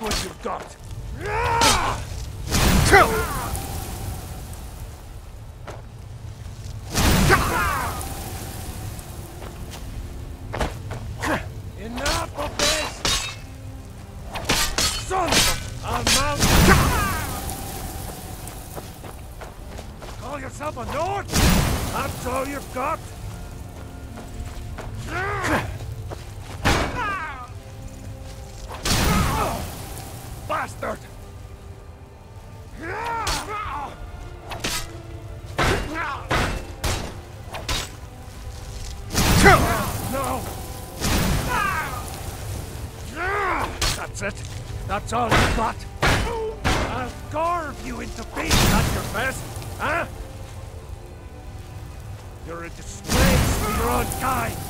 what you've got. Enough of this! Son of a... Call yourself a Nord? That's all you've got? Bastard! No! That's it. That's all you've got. I'll carve you into pieces at your best, huh? You're a disgrace to your own kind.